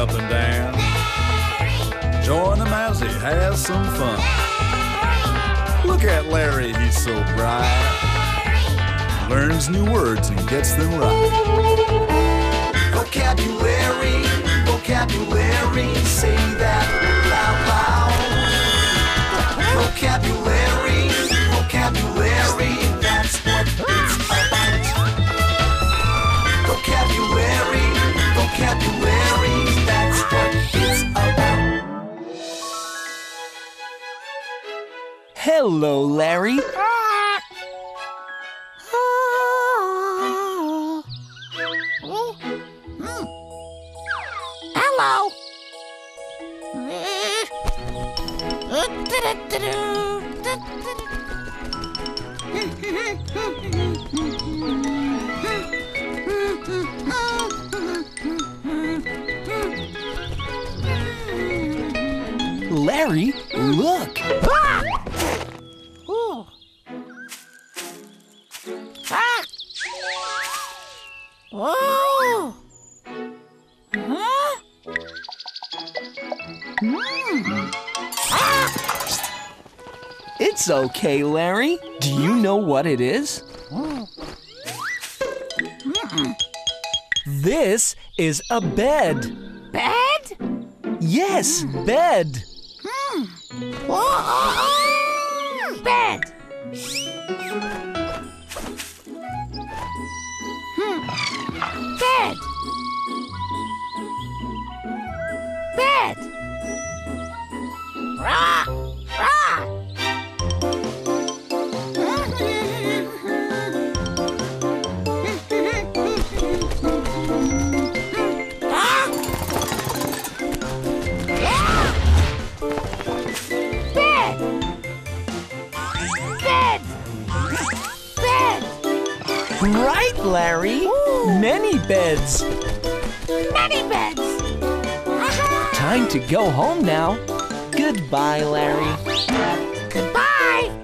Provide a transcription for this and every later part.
up and dance. Join him as he has some fun. Look at Larry, he's so bright. Learns new words and gets them right. Vocabulary, vocabulary, say that loud, loud. Vocabulary, Hello, Larry. Hello. Larry, look. Ah! Okay, Larry. Do you know what it is? This is a bed. Bed? Yes, bed. Bed. Bed. Bed. To go home now. Goodbye, Larry. Goodbye!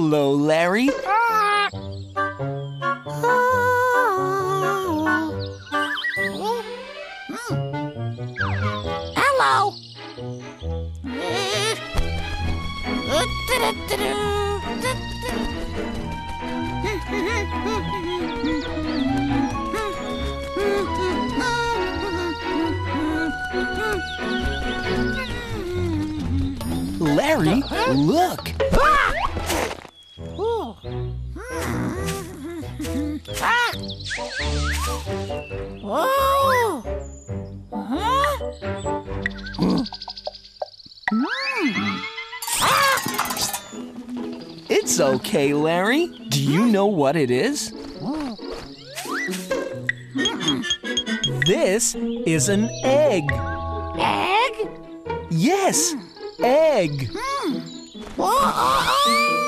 Hello, It's okay, Larry. Do you know what it is? This is an egg. Egg? Yes, egg. Hmm. Oh, oh, oh.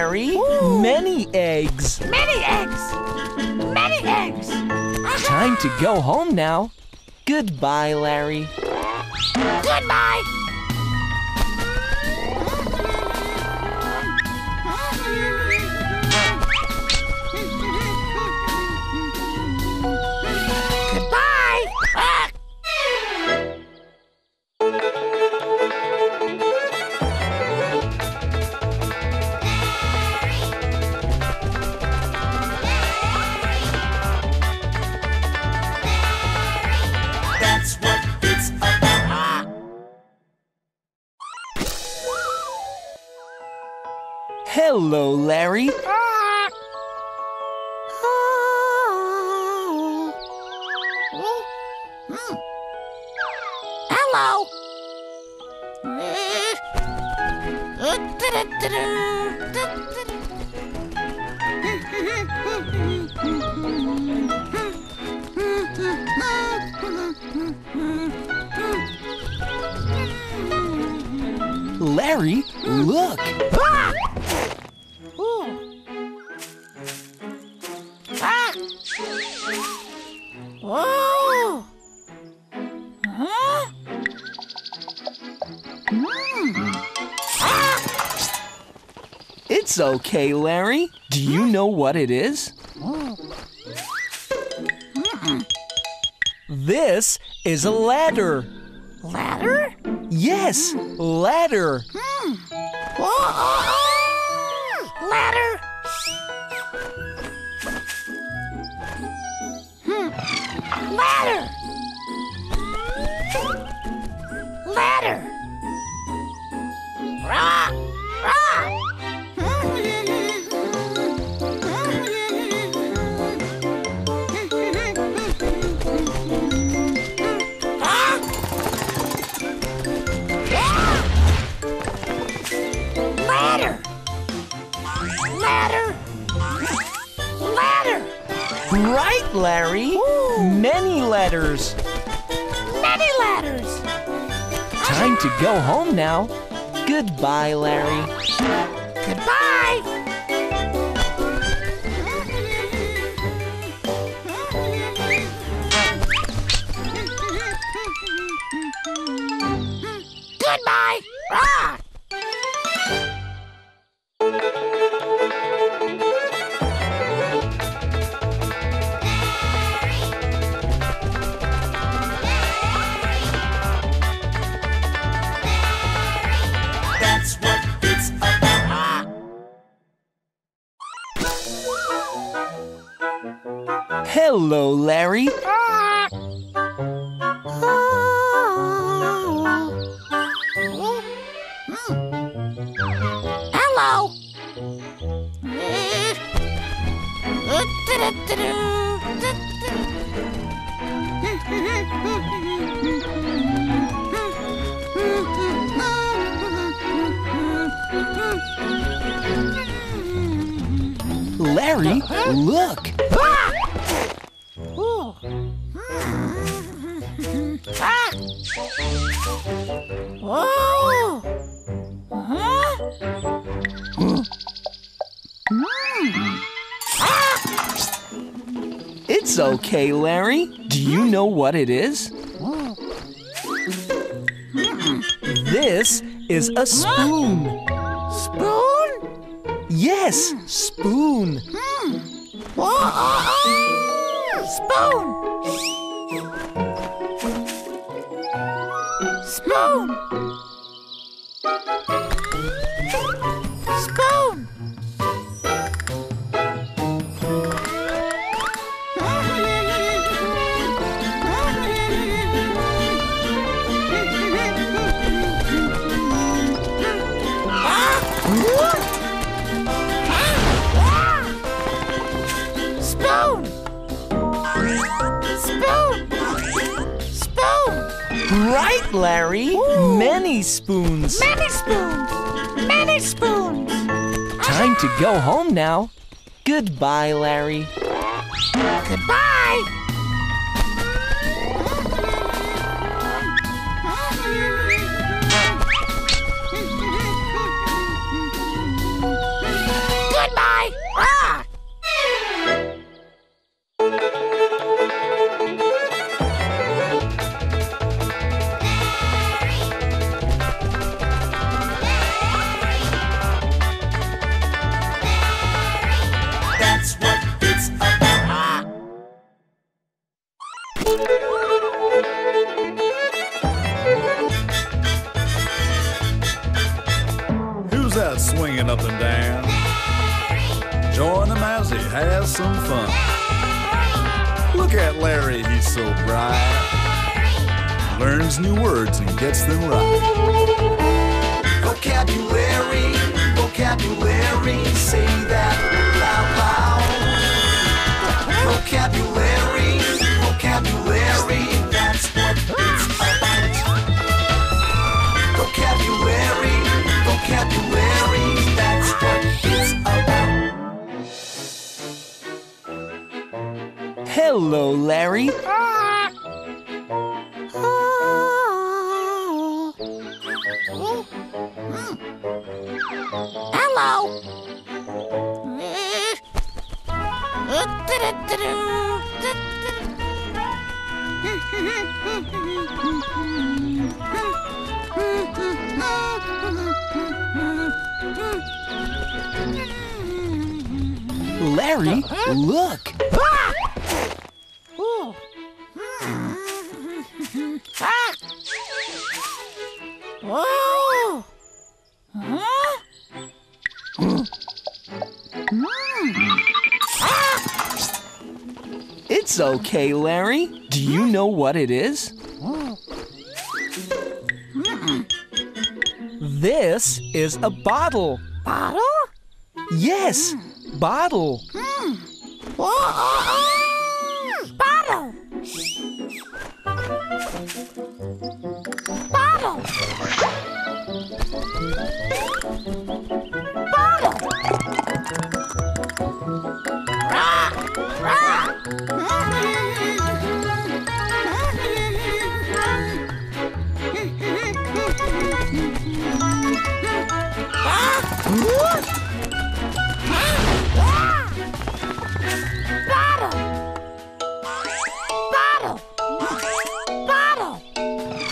Larry. Many eggs. Many eggs! Many eggs! Time to go home now. Goodbye, Larry. Goodbye! Hello, Larry. Hello. Larry, look. Ah! Okay, Larry. Do you know what it is? This is a ladder. Ladder? Yes, ladder. Hmm. Ladder! Go home now. Goodbye, Larry. Goodbye! Hello, Larry. Ah! Hello. Larry, look. Mm. It's okay, Larry. Do you know what it is? This is a spoon. Spoon? Yes, spoon. Spoon! Spoon! Spoon! Larry. Many spoons. Many spoons! Many spoons! Time to go home now. Goodbye, Larry. Goodbye! New words and gets them right. Vocabulary, vocabulary. Say that loud, loud. Vocabulary, vocabulary, that's what it's about. Vocabulary, vocabulary, that's what it's about. Hello, Larry. Ah, Hello. Larry, look. Ah! Whoa! It's okay, Larry. Do you know what it is? This is a bottle. Bottle? Yes! Bottle! Bottle! Bottle!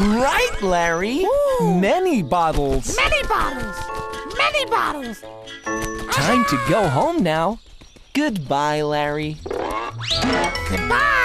Right, Larry. Ooh. Many bottles. Many bottles! Many bottles! Time to go home now. Goodbye, Larry. Goodbye!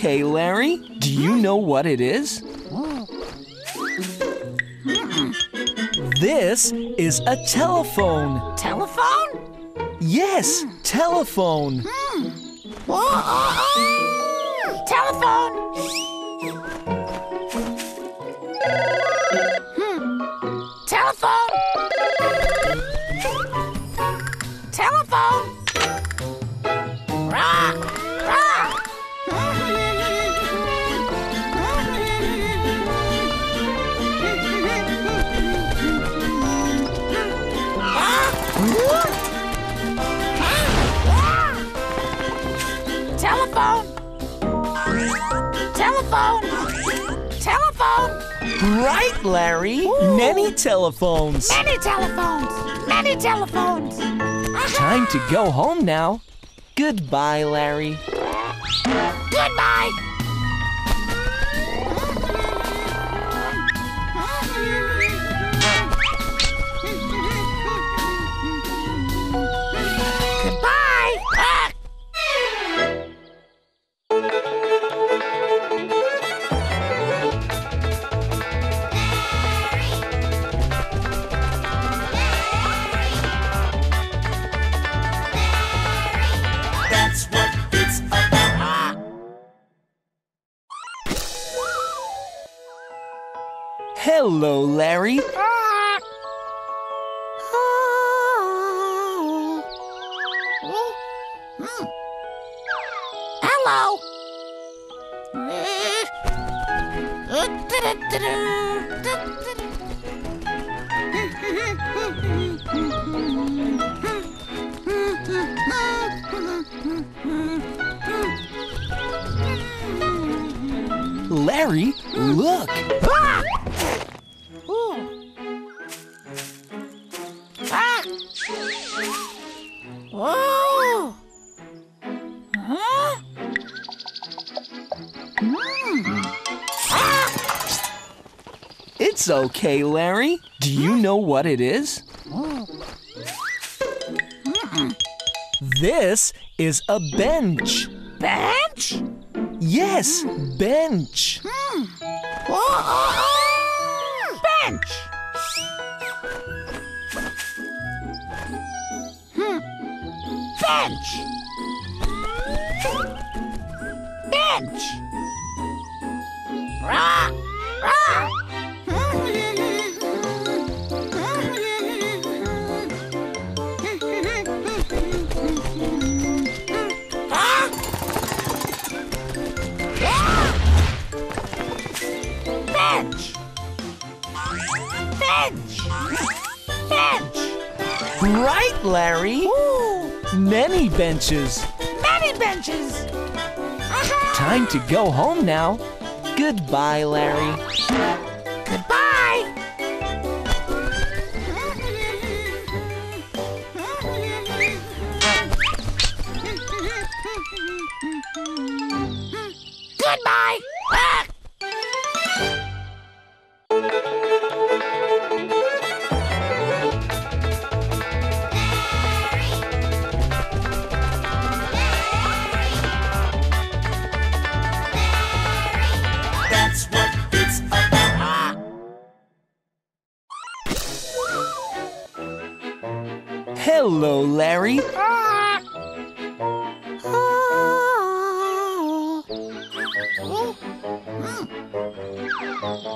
Okay, Larry. Do you know what it is? This is a telephone. Telephone? Yes, telephone. Whoa! Telephone! Right, Larry. Ooh. Many telephones. Many telephones! Many telephones! Time to go home now. Goodbye, Larry. Goodbye! Goodbye! Huh? Ah! It's okay, Larry. Do you know what it is? Oh. This is a bench. Bench? Yes, bench. Hmm. Whoa! Right, Larry. Ooh! Many benches. Many benches! Time to go home now. Goodbye, Larry.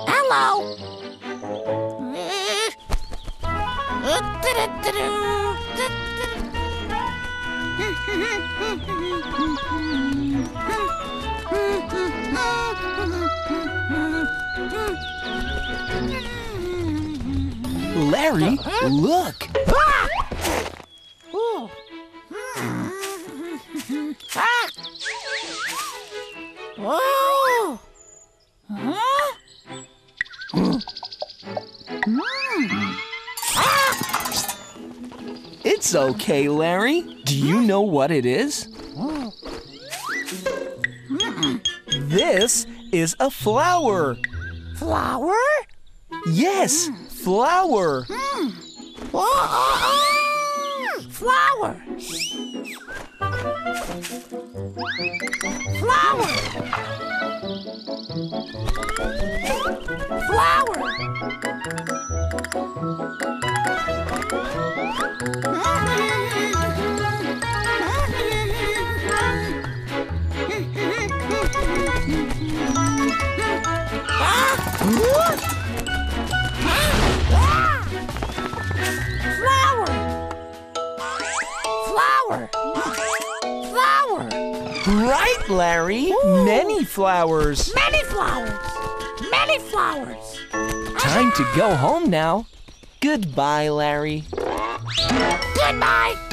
Hello. Larry, uh-huh. look. Okay, Larry. Do you know what it is? This is a flower. Flower? Yes! Flower! Flower! Flower! Larry. Many flowers. Many flowers! Many flowers! Time to go home now. Goodbye, Larry. Goodbye!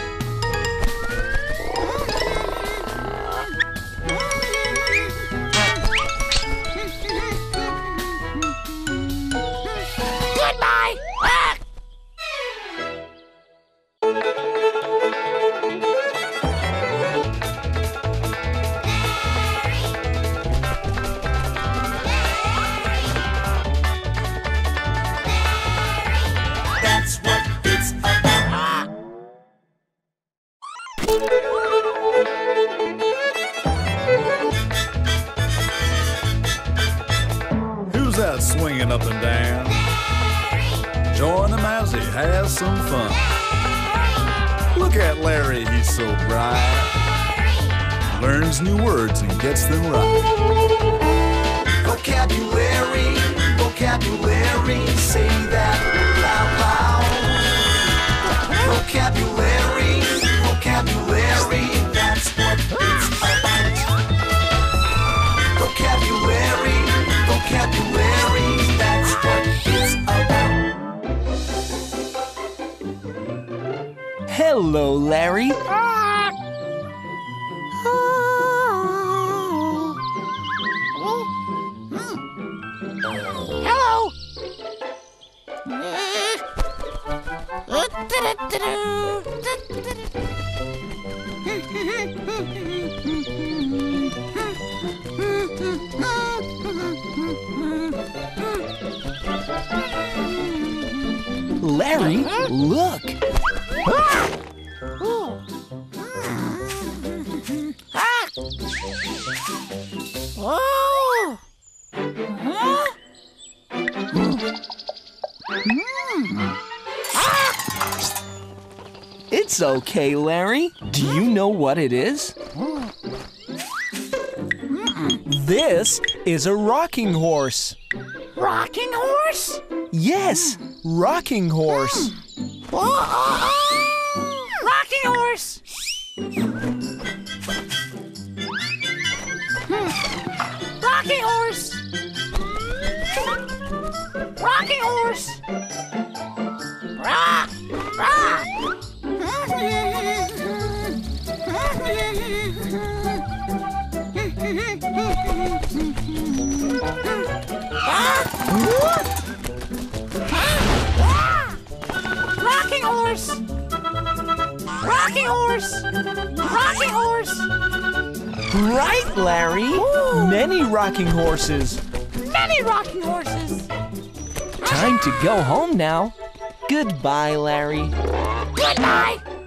Hello, Larry. Okay, Larry. Do you know what it is? This is a rocking horse. Rocking horse? Yes, rocking horse. Oh, Rocking horse. Hmm. Rocking horse. Rocking horse. Rocking horse. Rocking horse. Rocking horse. Right, Larry. Many rocking horses. Many rocking horses. Time to go home now. Goodbye, Larry. Goodbye. Goodbye.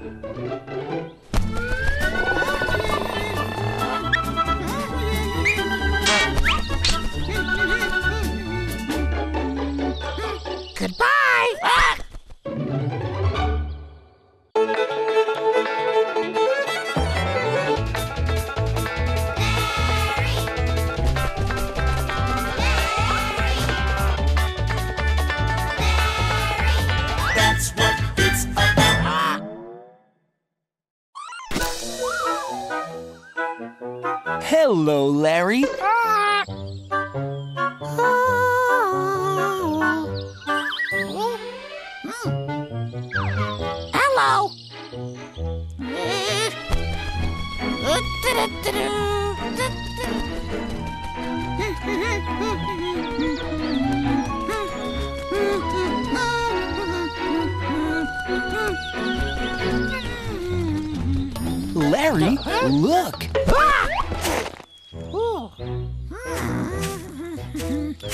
Larry, look. Ah!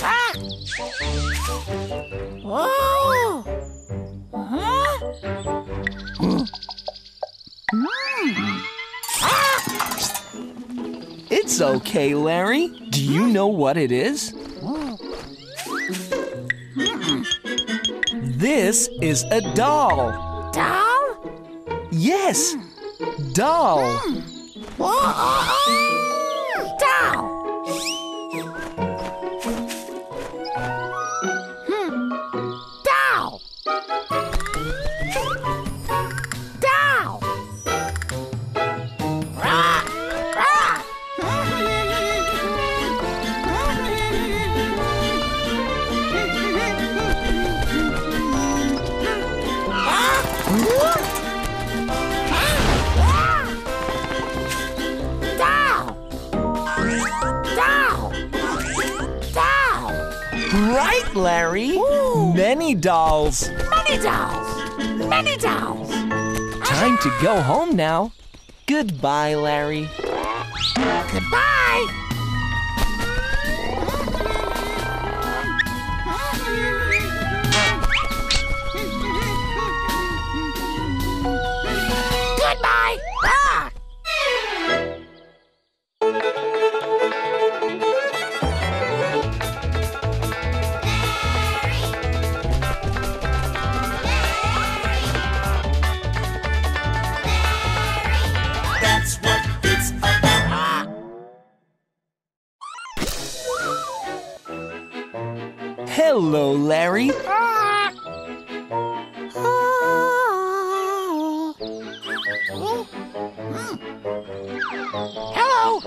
Ah! Oh! Huh? It's okay, Larry. Do you know what it is? This is a doll. Doll? Yes, doll. Oh, doll. Hmm. Doll. Doll. Rah, rah. Doll. Right, Larry. Many dolls. Many dolls. Many dolls. Time to go home now. Goodbye, Larry. Goodbye. Goodbye. Hello, Larry. Ah. Oh. Hello.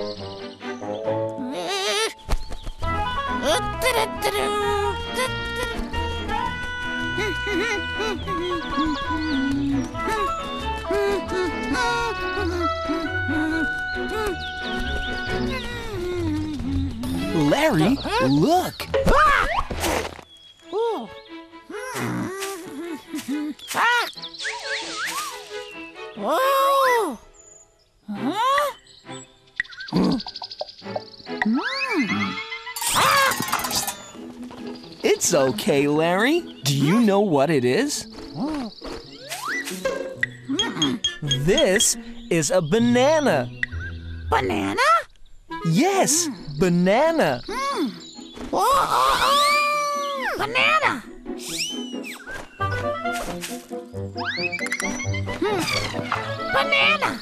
Larry, look. Okay, Larry. Do you know what it is? This is a banana. Banana? Yes, banana. Whoa! Banana! Hmm. Banana!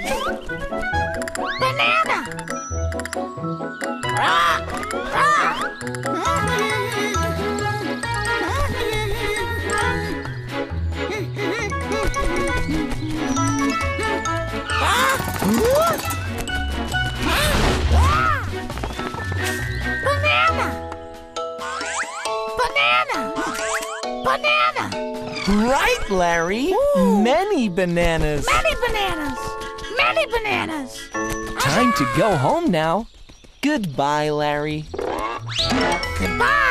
Banana! Rock! Banana! Banana! Banana! Banana Banana Right, Larry. Many bananas. Many bananas! Many bananas! Time to go home now. Goodbye, Larry. Goodbye!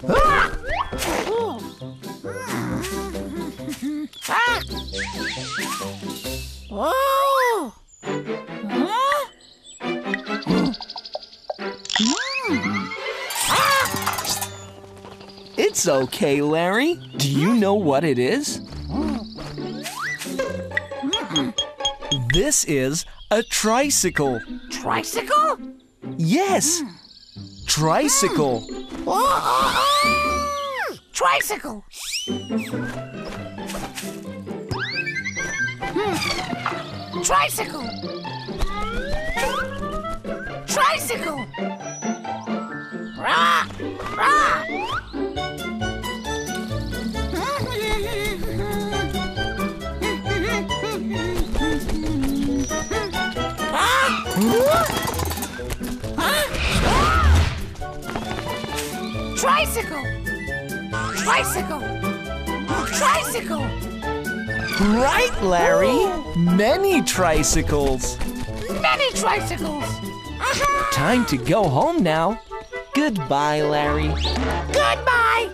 It's okay, Larry. Do you know what it is? This is a tricycle. Tricycle? Yes, tricycle. Oh! Tricycle. Hmm. Tricycle. Tricycle. Rah! Rah! Tricycle! Tricycle! Tricycle! Right, Larry. Many tricycles. Many tricycles! Aha! Time to go home now. Goodbye, Larry. Goodbye!